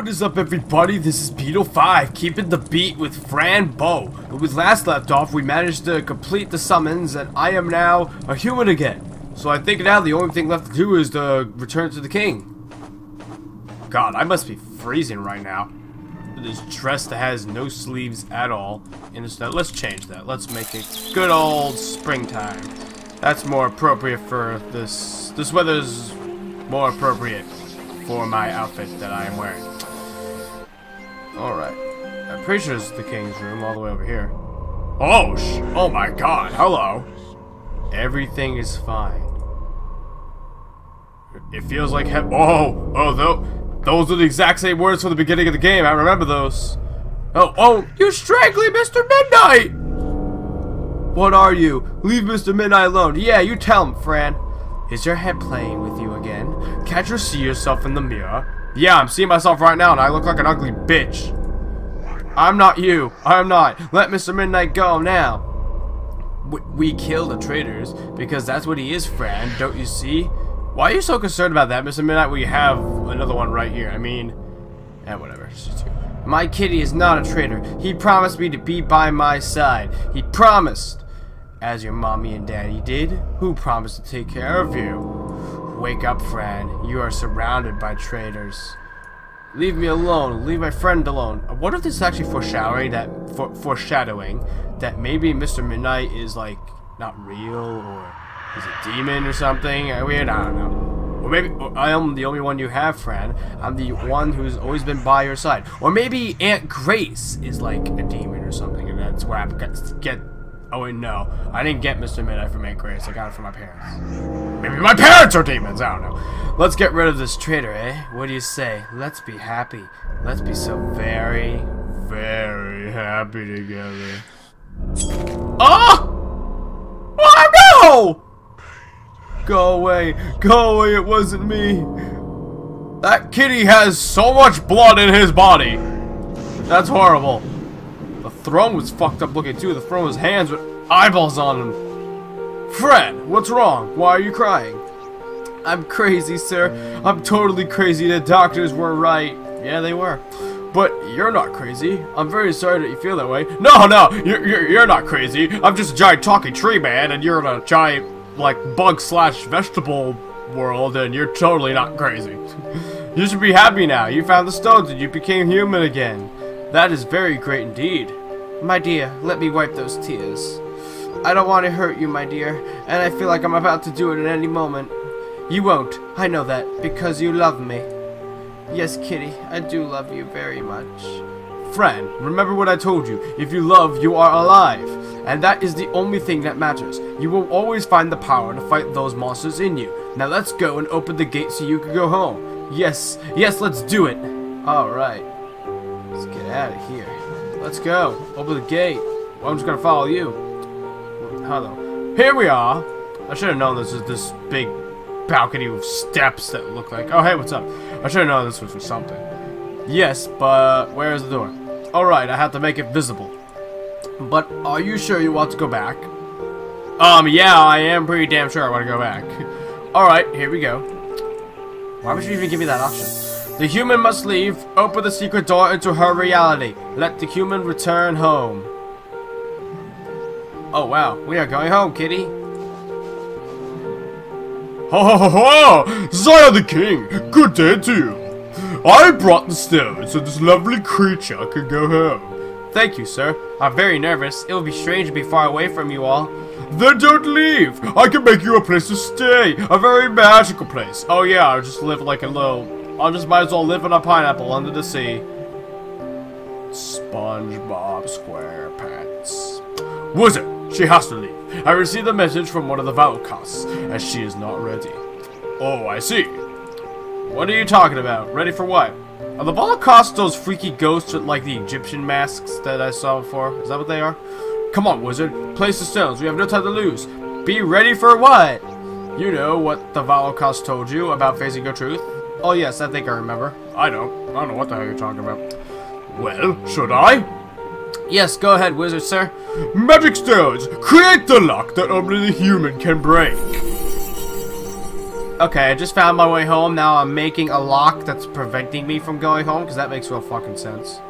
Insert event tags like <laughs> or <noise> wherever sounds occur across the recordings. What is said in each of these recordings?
What is up everybody, this is Beatle5, keeping the beat with Fran Bow. When we last left off, we managed to complete the summons, and I am now a human again. So I think now the only thing left to do is to return to the king. God, I must be freezing right now. This dress that has no sleeves at all. And let's change that. Let's make it good old springtime. That's more appropriate for this. This weather's more appropriate for my outfit that I am wearing. Alright. I'm pretty sure it's the king's room all the way over here. Oh, sh oh my god, hello. Everything is fine. It feels like Oh, oh, though, those are the exact same words from the beginning of the game. I remember those. Oh, oh, you straggly Mr. Midnight! What are you? Leave Mr. Midnight alone. Yeah, you tell him, Fran. Is your head playing with you again? Can't you see yourself in the mirror? Yeah, I'm seeing myself right now and I look like an ugly bitch. I'm not you. I'm not. Let Mr. Midnight go now. We, kill the traitors because that's what he is, Fran. Don't you see? Why are you so concerned about that, Mr. Midnight? We have another one right here. I mean, eh, whatever. My kitty is not a traitor. He promised me to be by my side. He promised as your mommy and daddy did, who promised to take care of you. Wake up, Fran. You are surrounded by traitors. Leave me alone. Leave my friend alone. What if this is actually foreshadowing that for, foreshadowing that maybe Mr. Midnight is like not real or he's a demon or something? I mean, I don't know. Or maybe I am the only one you have, Fran. I'm the one who's always been by your side. Or maybe Aunt Grace is like a demon or something, and that's where I get Oh wait, no. I didn't get Mr. Midnight from Aunt Grace. I got it from my parents. Maybe my parents are demons. I don't know. Let's get rid of this traitor, eh? What do you say? Let's be happy. Let's be so very, very happy together. Oh! Oh no! Go away. Go away. It wasn't me. That kitty has so much blood in his body. That's horrible throne was fucked up looking too. The throne was hands with eyeballs on them. Fred, what's wrong? Why are you crying? I'm crazy, sir. I'm totally crazy. The doctors were right. Yeah, they were. But you're not crazy. I'm very sorry that you feel that way. No, no, you're, you're, you're not crazy. I'm just a giant talking tree man, and you're in a giant, like, bug slash vegetable world, and you're totally not crazy. <laughs> you should be happy now. You found the stones, and you became human again. That is very great indeed. My dear, let me wipe those tears. I don't want to hurt you, my dear, and I feel like I'm about to do it at any moment. You won't, I know that, because you love me. Yes, Kitty, I do love you very much. Friend, remember what I told you. If you love, you are alive. And that is the only thing that matters. You will always find the power to fight those monsters in you. Now let's go and open the gate so you can go home. Yes, yes, let's do it. Alright. Let's get out of here. Let's go. Open the gate. Well, I'm just gonna follow you. Hello. Here we are. I should have known this is this big balcony with steps that look like... Oh, hey, what's up? I should have known this was for something. Yes, but where is the door? Alright, I have to make it visible. But are you sure you want to go back? Um, yeah, I am pretty damn sure I want to go back. <laughs> Alright, here we go. Why would you even give me that option? The human must leave. Open the secret door into her reality. Let the human return home. Oh wow, we are going home, kitty. Ha ha ha ha! Zion the King, good day to you. I brought the stone so this lovely creature can go home. Thank you, sir. I'm very nervous. It will be strange to be far away from you all. Then don't leave. I can make you a place to stay. A very magical place. Oh yeah, I'll just live like a little I just might as well live in a pineapple under the sea. SpongeBob SquarePants. Wizard, she has to leave. I received a message from one of the Valcasts, as she is not ready. Oh, I see. What are you talking about? Ready for what? Are the Valcasts those freaky ghosts with like the Egyptian masks that I saw before? Is that what they are? Come on, wizard. Place the stones. We have no time to lose. Be ready for what? You know what the Valcast told you about facing your truth? Oh yes, I think I remember. I don't. I don't know what the hell you're talking about. Well, should I? Yes, go ahead, wizard sir. Magic stones! Create the lock that only the human can break! Okay, I just found my way home. Now I'm making a lock that's preventing me from going home, because that makes real fucking sense.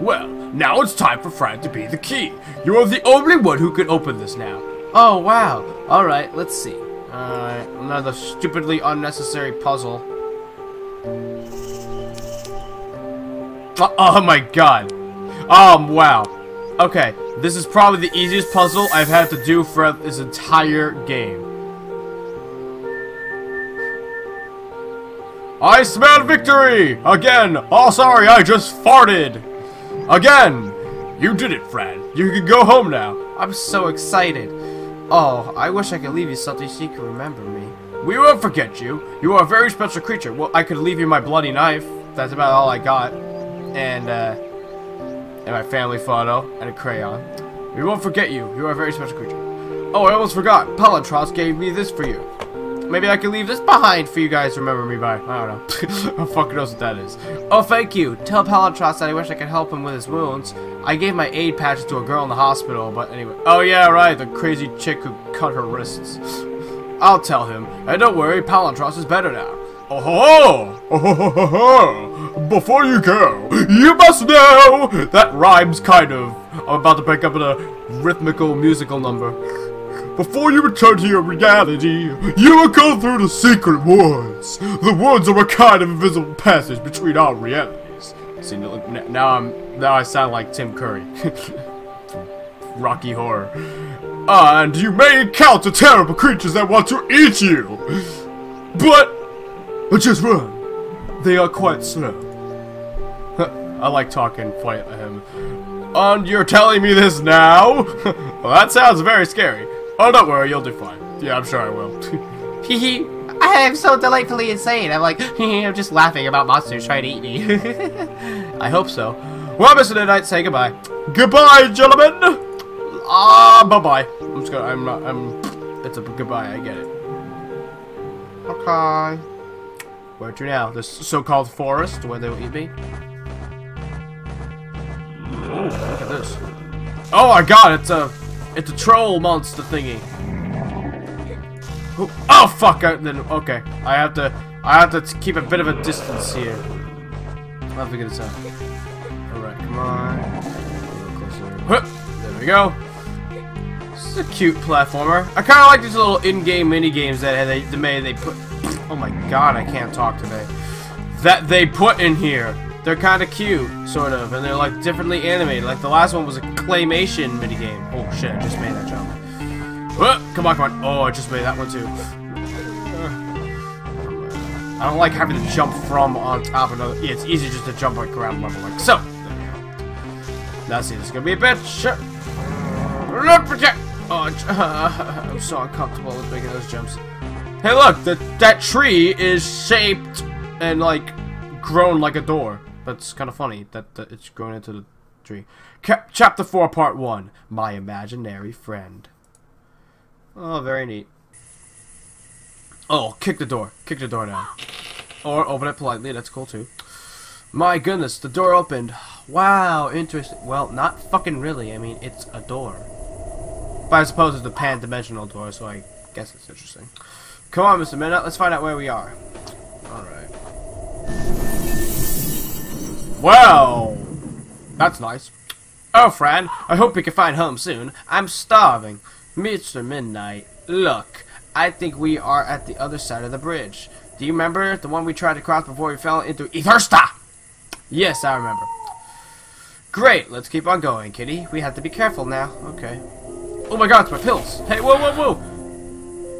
Well, now it's time for Fran to be the key. You are the only one who can open this now. Oh, wow. Alright, let's see. Alright, another stupidly unnecessary puzzle. Oh, oh my god. Um, wow. Okay, this is probably the easiest puzzle I've had to do for this entire game. I smell victory! Again! Oh, sorry, I just farted! Again! You did it, Fred. You can go home now. I'm so excited. Oh, I wish I could leave you something so you can remember me. We won't forget you. You are a very special creature. Well, I could leave you my bloody knife. That's about all I got. And, uh, and my family photo and a crayon. We won't forget you. You are a very special creature. Oh, I almost forgot. Palontras gave me this for you. Maybe I can leave this behind for you guys to remember me by. I don't know. <laughs> Who fucking knows what that is? Oh, thank you. Tell Palontras that I wish I could help him with his wounds. I gave my aid patches to a girl in the hospital, but anyway. Oh, yeah, right. The crazy chick who cut her wrists. I'll tell him. And don't worry, Palontras is better now. Oh ho! Oh ho ho ho! Before you go, you must know that rhymes kind of. I'm about to break up in a rhythmical musical number. Before you return to your reality, you will go through the secret woods. The woods are a kind of invisible passage between our realities. See, now I'm now I sound like Tim Curry. <laughs> Rocky Horror. And you may encounter terrible creatures that want to eat you. But just run. They are quite slow. <laughs> I like talking quite him. And you're telling me this now? <laughs> well, that sounds very scary. Oh, don't worry, you'll do fine. Yeah, I'm sure I will. <laughs> Hee I am so delightfully insane. I'm like, I'm just laughing about monsters trying to eat me. I hope so. Well, Mr. Midnight, say goodbye. Goodbye, gentlemen. Ah, uh, bye bye. I'm just gonna. I'm not. I'm. It's a goodbye. I get it. Okay. Where to now? This so-called forest where they will eat me. Oh, look at this. Oh my God! It's a it's a troll monster thingy. Oh fuck! I, then okay, I have to. I have to keep a bit of a distance here. I'll figure this out. All right, come on. There we go. This is a cute platformer. I kind of like these little in-game mini games that they, they they put. Oh my god, I can't talk today. That they put in here. They're kind of cute, sort of, and they're like differently animated. Like the last one was a claymation minigame. Oh shit, I just made that jump. Oh, come on, come on. Oh, I just made that one too. I don't like having to jump from on top of another. Yeah, it's easy just to jump like ground level, like so. Now see, this is gonna be a bitch. Sure. Oh, <laughs> I'm so uncomfortable with making those jumps. Hey, look, that that tree is shaped and like grown like a door. That's kind of funny that, that it's grown into the tree. Chapter 4, Part 1. My Imaginary Friend. Oh, very neat. Oh, kick the door. Kick the door down. Or open it politely. That's cool, too. My goodness, the door opened. Wow, interesting. Well, not fucking really. I mean, it's a door. But I suppose it's a pan-dimensional door, so I guess it's interesting. Come on, Mr. Minute. Let's find out where we are. Alright. Well, that's nice. Oh, Fran, I hope we can find home soon. I'm starving. Mr. Midnight, look, I think we are at the other side of the bridge. Do you remember the one we tried to cross before we fell into Ithersta? Yes, I remember. Great, let's keep on going, kitty. We have to be careful now. Okay. Oh my god, it's my pills. Hey, whoa, whoa, whoa.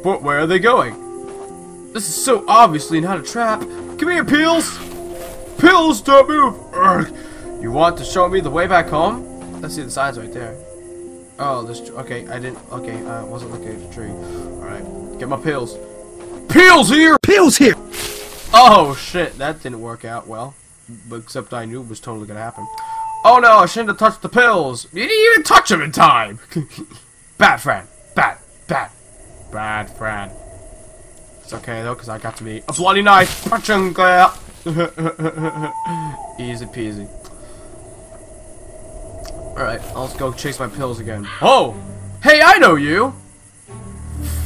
But where are they going? This is so obviously not a trap. Come here, Peels. Pills, Pills, don't move! Urgh. You want to show me the way back home? Let's see the signs right there. Oh, this. Okay, I didn't. Okay, I wasn't looking at the tree. Alright, get my pills. Pills here! Pills here! Oh, shit, that didn't work out well. Except I knew it was totally gonna happen. Oh no, I shouldn't have touched the pills! You didn't even touch them in time! <laughs> bad friend. Bad. Bad. Bad friend. It's okay though, because I got to be a bloody knife. <laughs> Easy peasy. Alright, I'll go chase my pills again. Oh! Hey, I know you!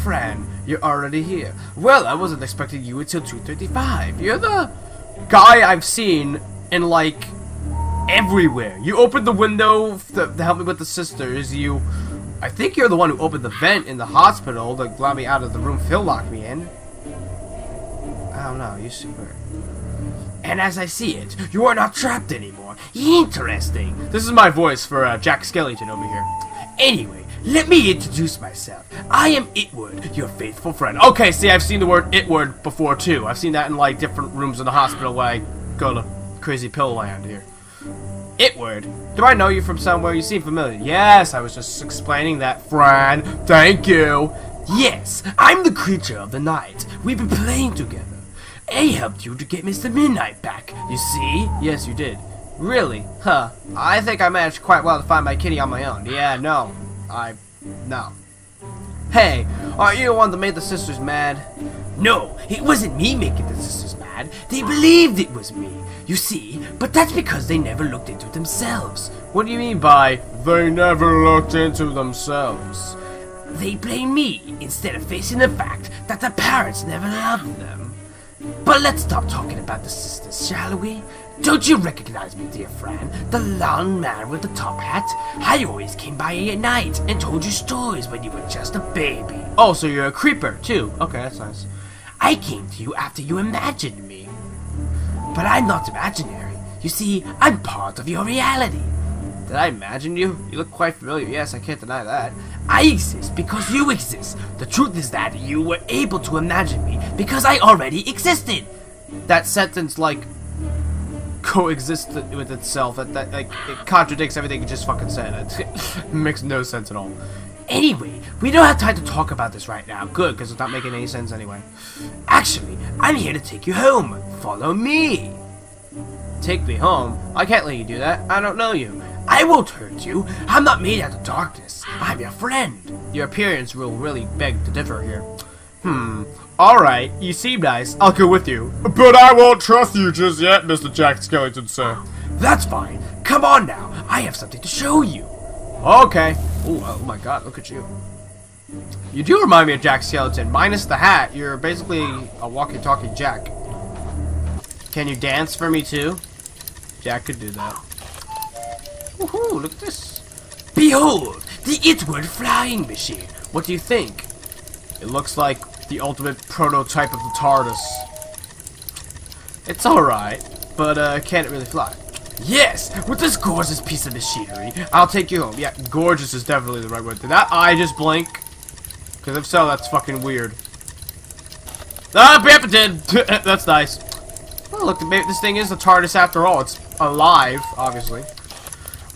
Friend, you're already here. Well, I wasn't expecting you until 2.35. You're the guy I've seen in, like, everywhere. You opened the window to, to help me with the sisters. You... I think you're the one who opened the vent in the hospital that got me out of the room Phil locked me in. I don't know, you super. And as I see it, you are not trapped anymore. Interesting. This is my voice for uh, Jack Skellington over here. Anyway, let me introduce myself. I am Itward, your faithful friend. Okay, see, I've seen the word Itward before too. I've seen that in like different rooms in the hospital where I go to crazy pill land here. Itward. Do I know you from somewhere? You seem familiar. Yes, I was just explaining that, Fran. Thank you. Yes, I'm the creature of the night. We've been playing together. I helped you to get Mr. Midnight back, you see? Yes, you did. Really? Huh. I think I managed quite well to find my kitty on my own. Yeah, no. I... no. Hey, are you the one that made the sisters mad? No, it wasn't me making the sisters mad. They believed it was me. You see, but that's because they never looked into themselves. What do you mean by, they never looked into themselves? They blame me instead of facing the fact that the parents never loved them. But let's stop talking about the sisters, shall we? Don't you recognize me, dear friend? The long man with the top hat? I always came by at night and told you stories when you were just a baby. Oh, so you're a creeper, too. Okay, that's nice. I came to you after you imagined me. But I'm not imaginary. You see, I'm part of your reality. Did I imagine you? You look quite familiar. Yes, I can't deny that. I exist because you exist. The truth is that you were able to imagine me because I already existed. That sentence, like, coexists with itself. That, that like, it contradicts everything you just fucking said. <laughs> It makes no sense at all. Anyway, we don't have time to talk about this right now. Good, because it's not making any sense anyway. Actually, I'm here to take you home. Follow me. Take me home? I can't let you do that. I don't know you. I won't hurt you. I'm not made out of darkness. I'm your friend. Your appearance will really beg to differ here. Hmm. Alright, you seem nice. I'll go with you. But I won't trust you just yet, Mr. Jack Skellington, sir. That's fine. Come on now. I have something to show you. Okay. Ooh, oh my god, look at you. You do remind me of Jack Skellington. Minus the hat, you're basically a walkie-talkie Jack. Can you dance for me too? Jack could do that. Woohoo, look at this. Behold, the Itward flying machine. What do you think? It looks like the ultimate prototype of the TARDIS. It's alright, but uh, can it really fly? Yes, with this gorgeous piece of machinery, I'll take you home. Yeah, gorgeous is definitely the right word. Did that eye just blink? Because if so, that's fucking weird. Ah, it did. <laughs> that's nice. Oh, look, this thing is a TARDIS after all. It's alive, obviously.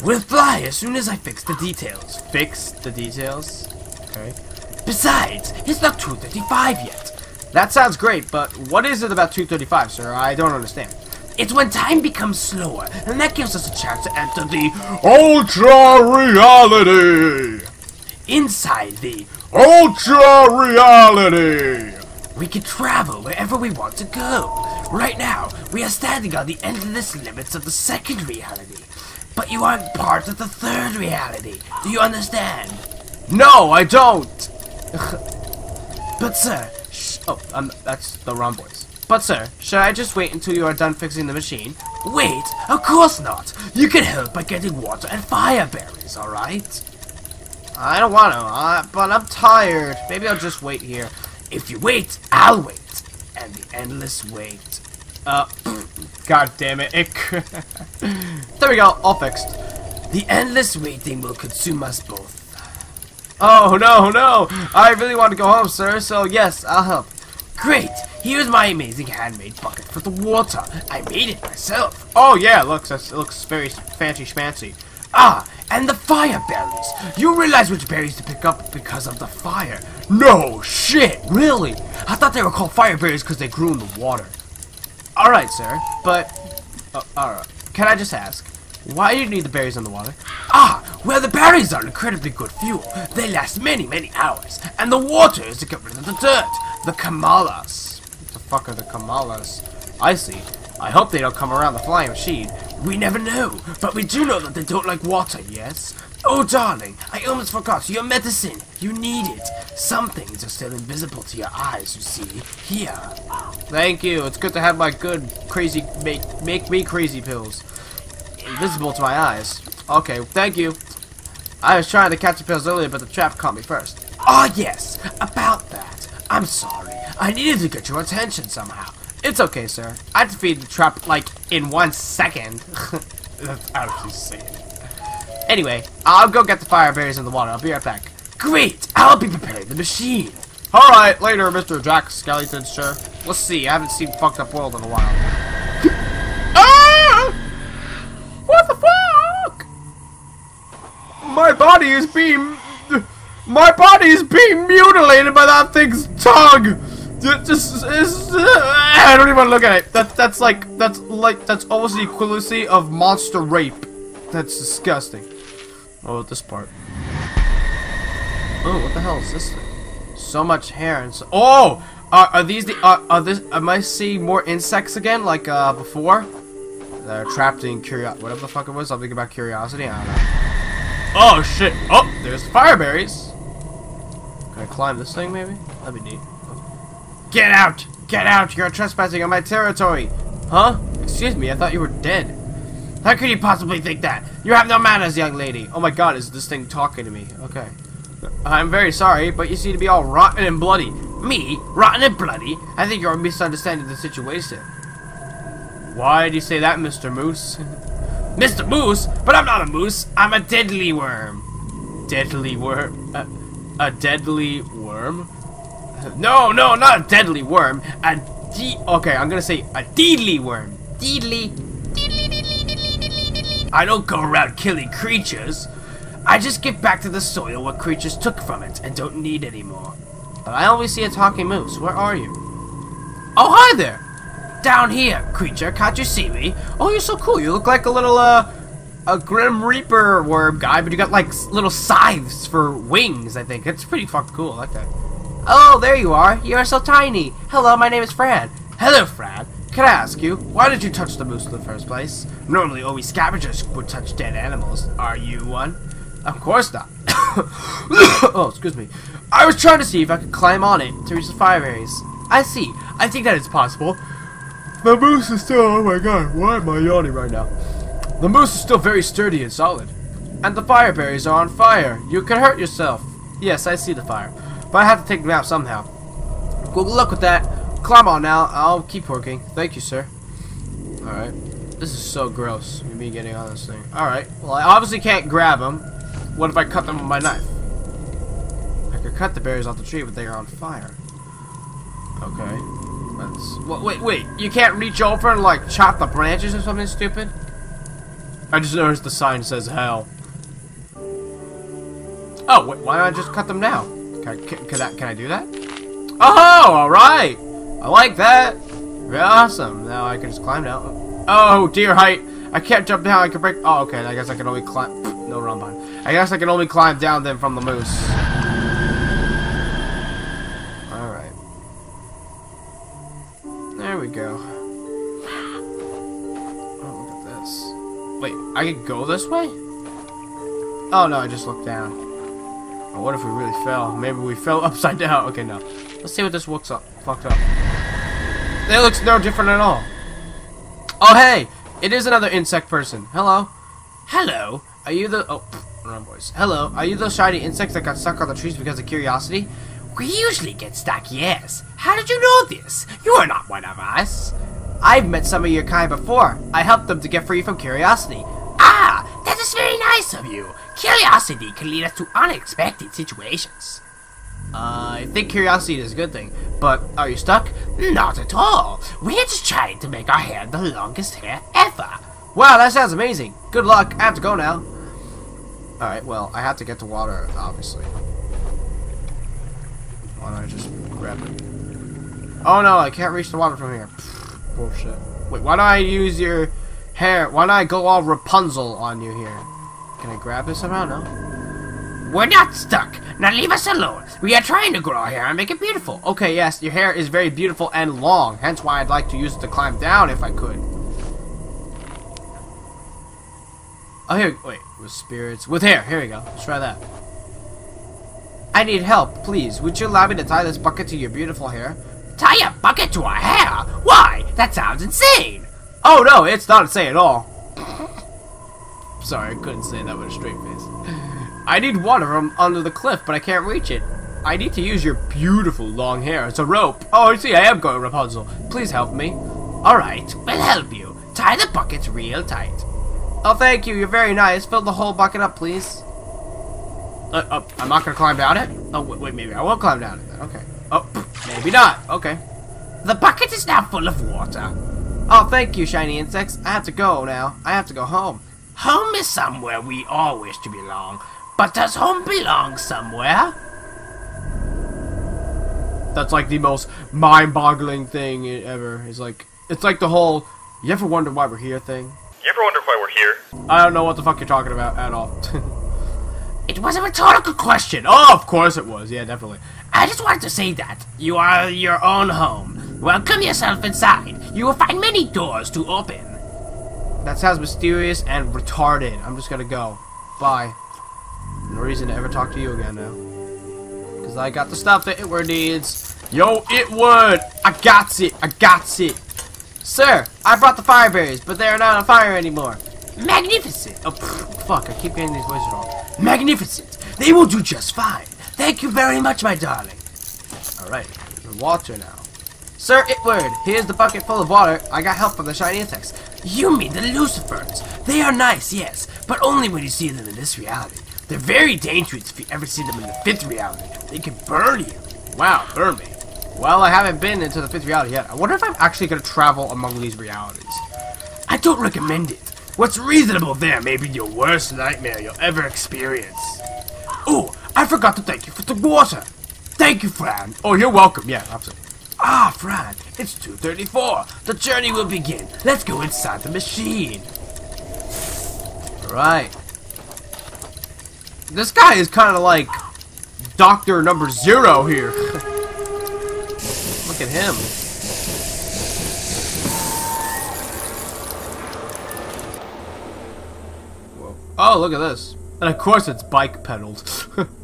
We'll fly as soon as I fix the details. Fix the details? Okay. Besides, it's not 235 yet. That sounds great, but what is it about 235, sir? I don't understand. It's when time becomes slower, and that gives us a chance to enter the Ultra reality! inside the Ultra reality! We can travel wherever we want to go. Right now, we are standing on the endless limits of the second reality. But you aren't part of the third reality. Do you understand? No, I don't! <laughs> but sir, oh, um, that's the wrong voice. But sir, should I just wait until you are done fixing the machine? Wait, of course not. You can help by getting water and fire berries, alright? I don't want to, uh, but I'm tired. Maybe I'll just wait here. If you wait, I'll wait. And the endless wait. Uh, <clears throat> god damn it. it <laughs> there we go, all fixed. The endless waiting will consume us both. Oh, no, no. I really want to go home, sir, so yes, I'll help. Great. Here's my amazing handmade bucket for the water. I made it myself. Oh, yeah, it looks, it looks very fancy schmancy. Ah, and the fire berries. You realize which berries to pick up because of the fire. No shit, really? I thought they were called fire berries because they grew in the water. Alright, sir, but... Uh, alright, can I just ask? Why do you need the berries in the water? Ah, well the berries are incredibly good fuel. They last many, many hours. And the water is to get rid of the dirt. The Kamalas. What the fuck are the Kamalas? I see. I hope they don't come around the flying machine. We never know, but we do know that they don't like water, yes? Oh, darling, I almost forgot your medicine. You need it. Some things are still invisible to your eyes, you see. Here. Thank you. It's good to have my good, crazy, make, make me crazy pills. Invisible to my eyes. Okay, thank you. I was trying to catch the pills earlier, but the trap caught me first. Ah, yes, about that. I'm sorry. I needed to get your attention somehow. It's okay, sir. I defeated the trap, like, in one second. <laughs> That's actually insane. Anyway, I'll go get the fire berries in the water. I'll be right back. Great! I'll be preparing the machine. Alright, later, Mr. Jack Skellington, sir. Let's see, I haven't seen Fucked Up World in a while. ah! What the fuck? My body is being... My body is being mutilated by that thing's tongue! Just, I don't even look at it. That, that's like, that's like, that's almost the equivalency of monster rape. That's disgusting. Oh, this part. Oh, what the hell is this thing? So much hair and so. Oh, are, are these the? Are, are this? Am I seeing more insects again, like uh before? They're trapped in curiosity. Whatever the fuck it was. Something about curiosity. I don't know. Oh shit! Oh, there's fire berries. Can I climb this thing maybe? That'd be neat. Get out! Get out! You're trespassing on my territory! Huh? Excuse me, I thought you were dead. How could you possibly think that? You have no manners, young lady! Oh my god, is this thing talking to me? Okay. I'm very sorry, but you seem to be all rotten and bloody. Me? Rotten and bloody? I think you're misunderstanding the situation. Why do you say that, Mr. Moose? <laughs> Mr. Moose? But I'm not a moose. I'm a deadly worm. Deadly worm? A, a deadly worm? No, no, not a deadly worm. A de- Okay, I'm gonna say a deedly worm. Deedly. I don't go around killing creatures. I just give back to the soil what creatures took from it and don't need anymore. But I always see a talking moose. Where are you? Oh, hi there! Down here, creature. Can't you see me? Oh, you're so cool. You look like a little, uh, a Grim Reaper worm guy, but you got, like, little scythes for wings, I think. It's pretty fucking cool. I like that. Oh, there you are. You are so tiny. Hello, my name is Fran. Hello, Fran. Can I ask you, why did you touch the moose in the first place? Normally, only scavengers would touch dead animals. Are you one? Of course not. <coughs> oh, excuse me. I was trying to see if I could climb on it to reach the fire areas. I see. I think that is possible. The moose is still... Oh my god, why am I yawning right now? The moose is still very sturdy and solid. And the fire berries are on fire. You could hurt yourself. Yes, I see the fire. But I have to take them out somehow. Good luck with that. Climb on now. I'll keep working. Thank you, sir. Alright. This is so gross. Me getting on this thing. Alright. Well, I obviously can't grab them. What if I cut them with my knife? I could cut the berries off the tree, but they are on fire. Okay. Well, wait, wait. You can't reach over and, like, chop the branches or something stupid? I just noticed the sign says hell. Oh, wait, why don't I just cut them now? Can I, can, can, I, can I do that? Oh, alright! I like that! Awesome. Now I can just climb down. Oh, dear height! I can't jump down, I can break- Oh, okay, I guess I can only climb- No, wrong button. I guess I can only climb down then from the moose. I could go this way? Oh, no, I just looked down. Oh, what if we really fell? Maybe we fell <laughs> upside down. Okay, no. Let's see what this looks up. Fucked up. It looks no different at all. Oh, hey! It is another insect person. Hello. Hello. Are you the... Oh, <sniffs> wrong voice. Hello. Are you those shiny insects that got stuck on the trees because of curiosity? We usually get stuck, yes. How did you know this? You are not one of us. I've met some of your kind before. I helped them to get free from curiosity. That is very nice of you. Curiosity can lead us to unexpected situations. I think curiosity is a good thing, but are you stuck? Not at all. We're just trying to make our hair the longest hair ever. Wow, that sounds amazing. Good luck. I have to go now. Alright, well, I have to get to water, obviously. Why don't I just grab it? Oh no, I can't reach the water from here. Pfft, bullshit. Wait, why don't I use your hair? Why don't I go all Rapunzel on you here? Can I grab this somehow? No. We're not stuck. Now leave us alone. We are trying to grow our hair and make it beautiful. Okay, yes, your hair is very beautiful and long. Hence why I'd like to use it to climb down if I could. Oh, here, wait. With spirits. With hair. Here we go. Let's try that. I need help, please. Would you allow me to tie this bucket to your beautiful hair? Tie a bucket to our hair? Why? That sounds insane. Oh no, it's not a say at all. Sorry, I couldn't say that with a straight face. I need water from under the cliff, but I can't reach it. I need to use your beautiful long hair as a rope. Oh, I see, I am going Rapunzel. Please help me. Alright, we'll help you. Tie the bucket real tight. Oh, thank you. You're very nice. Fill the whole bucket up, please. Uh, uh, I'm not gonna climb down it? Oh, wait, wait, maybe I will climb down it then. Okay. Oh, maybe not. Okay. The bucket is now full of water. Oh, thank you, shiny insects. I have to go now. I have to go home. Home is somewhere we all wish to belong. But does home belong somewhere? That's like the most mind-boggling thing ever. It's like it's like the whole "you ever wonder why we're here" thing. You ever wonder why we're here? I don't know what the fuck you're talking about at all. <laughs> It was a rhetorical question. oh, of course it was. Yeah, definitely. I just wanted to say that. You are your own home. Welcome yourself inside. You will find many doors to open. That sounds mysterious and retarded. I'm just gonna go. Bye. No reason to ever talk to you again now. Because I got the stuff that Itward needs. Yo, Itward. I got it. I got it. Sir, I brought the fire berries, but they are not on fire anymore. Magnificent. Oh, pff, fuck, I keep getting these voices wrong. Magnificent. They will do just fine. Thank you very much, my darling. Alright, the water now. Sir Itward, here's the bucket full of water. I got help from the shiny insects. You mean the Lucifers. They are nice, yes, but only when you see them in this reality. They're very dangerous if you ever see them in the fifth reality. They can burn you. Wow, burn me. Well, I haven't been into the fifth reality yet. I wonder if I'm actually going to travel among these realities. I don't recommend it. What's reasonable there may be your worst nightmare you'll ever experience. Oh, I forgot to thank you for the water. Thank you, Fran. Oh, you're welcome. Yeah, absolutely. Ah, Fran, it's 2.34. The journey will begin. Let's go inside the machine. Alright. This guy is kind of like Doctor Number Zero here. <laughs> Look at him. Oh, look at this. And of course it's bike pedaled.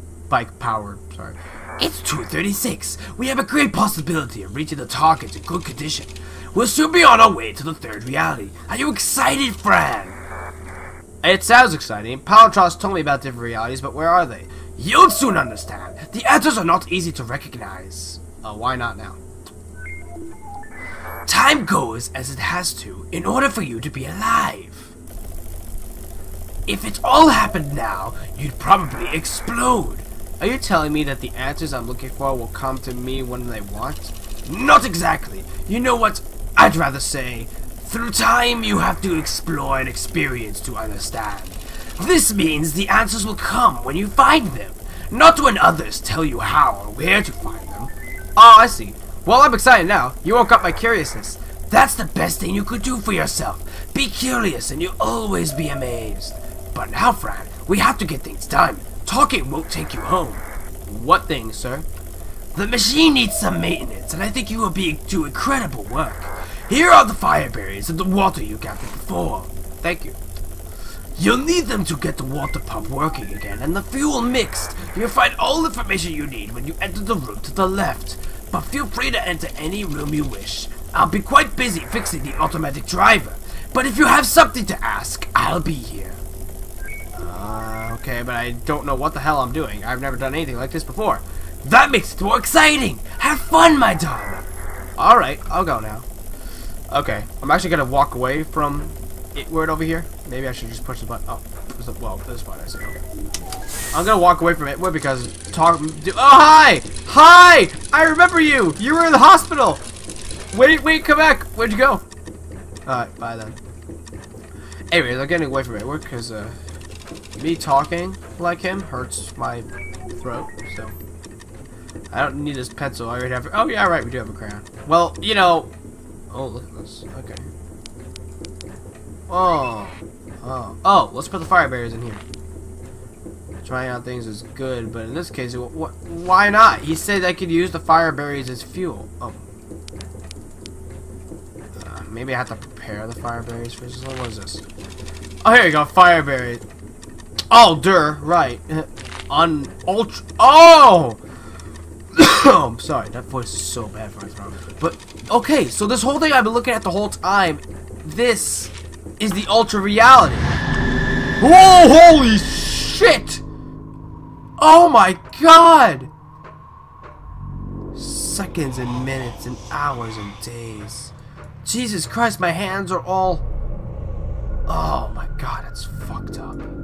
<laughs> bike powered, sorry. It's 2.36. We have a great possibility of reaching the target in good condition. We'll soon be on our way to the third reality. Are you excited, Fran? It sounds exciting. Palontras told me about different realities, but where are they? You'll soon understand. The answers are not easy to recognize. Uh, why not now? Time goes as it has to in order for you to be alive. If it all happened now, you'd probably explode. Are you telling me that the answers I'm looking for will come to me when they want? Not exactly. You know what? I'd rather say, through time you have to explore and experience to understand. This means the answers will come when you find them, not when others tell you how or where to find them. Oh, I see. Well, I'm excited now. You woke up my curiousness. That's the best thing you could do for yourself. Be curious and you'll always be amazed. But now, Fran, we have to get things done. Talking won't take you home. What thing, sir? The machine needs some maintenance, and I think you will be do incredible work. Here are the fire berries and the water you gathered before. Thank you. You'll need them to get the water pump working again and the fuel mixed. You'll find all the information you need when you enter the room to the left. But feel free to enter any room you wish. I'll be quite busy fixing the automatic driver. But if you have something to ask, I'll be here. Uh, okay, but I don't know what the hell I'm doing. I've never done anything like this before. That makes it more exciting. Have fun, my darling. Alright, I'll go now. Okay, I'm actually gonna walk away from Itward over here. Maybe I should just push the button. Oh, well, this button I see. Okay. I'm gonna walk away from it because talk. Oh, hi! Hi! I remember you! You were in the hospital! Wait, wait, come back! Where'd you go? Alright, bye then. Anyways, I'm getting away from it because uh, me talking like him hurts my throat, so. I don't need this pencil. I already have. Oh yeah, right. We do have a crayon. Well, you know. Oh, look at this. Okay. Oh. Oh. Oh. Let's put the fire berries in here. Trying out things is good, but in this case, wh wh why not? He said I could use the fire berries as fuel. Oh. Uh, maybe I have to prepare the fire berries for first. What is this? Oh, here you go. Fire berries. Oh, der, right. On ultra. Oh! <coughs> I'm sorry, that voice is so bad for my throat. But, okay, so this whole thing I've been looking at the whole time, this is the ultra reality. Oh, holy shit! Oh my god! Seconds and minutes and hours and days. Jesus Christ, my hands are all... Oh my god, that's fucked up.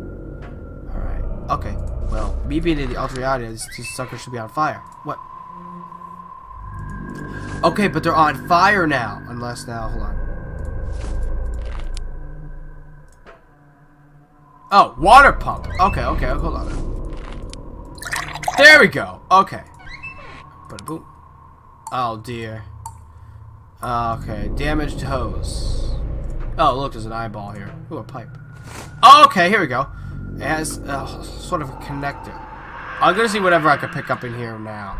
Okay. Well, me being in the ultra reality, these suckers should be on fire. What? Okay, but they're on fire now. Unless now, hold on. Oh, water pump. Okay, okay, hold on. There we go. Okay. Boom. Oh dear. Okay, damaged hose. Oh, look, there's an eyeball here. Ooh, a pipe. Okay, here we go. Has uh, sort of a connector. I'm gonna see whatever I can pick up in here now.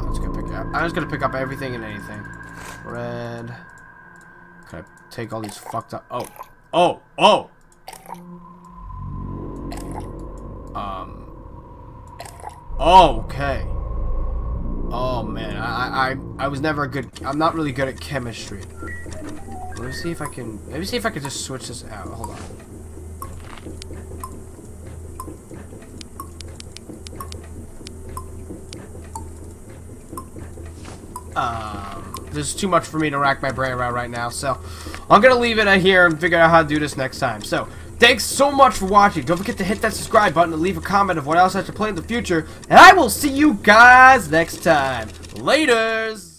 I'm just gonna pick up. I'm just gonna pick up everything and anything. Red. Can I take all these fucked up? Oh, oh, oh. Um. Okay. Oh man, I I I was never a good. I'm not really good at chemistry. Let me see if I can. Let me see if I can just switch this out. Hold on. Um, there's too much for me to rack my brain around right now, so I'm gonna leave it at here and figure out how to do this next time. So, thanks so much for watching. Don't forget to hit that subscribe button and leave a comment of what else I should play in the future, and I will see you guys next time. Laters!